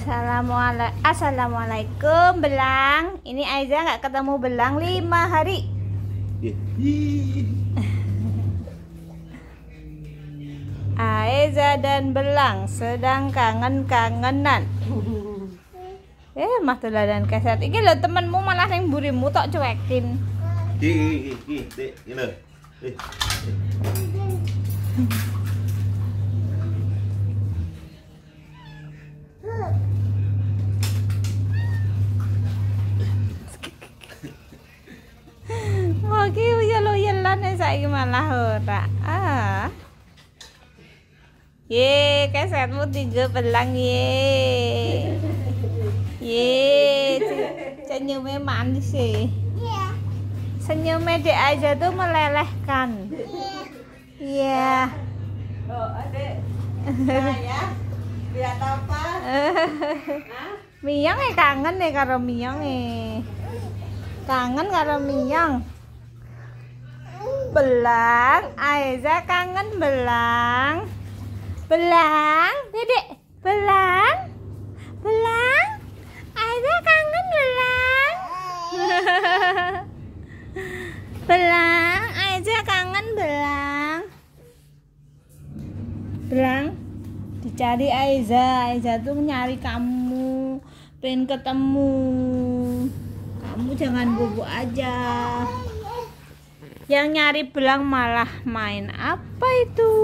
Assalamualaikum, Assalamualaikum Belang Ini Aiza nggak ketemu Belang lima hari Ih, ih. Aiza dan Belang sedang kangen-kangenan Eh mah teladan keset Iki lo temenmu malah yang burimu tok cuekin Ih, ih, ih, ih, ih, ini. Ih, ya saiki malah ora. Ah. Ye, kesetmu tiga belang ye. Ye, senyumnya manis sih Senyumnya dek aja tuh melelehkan. Iya. Oh, adek. Saya lihat apa? Miyang eh kangen nih karo Miyang eh Kangen karo Miyang Belang, Aiza kangen belang. Belang, dedek. Belang. Belang. Aiza kangen belang. Belang, Aiza kangen belang. Belang. Dicari Aiza. Aiza tuh nyari kamu. Pengen ketemu. Kamu jangan bubuk aja Yang nyari belang malah main apa itu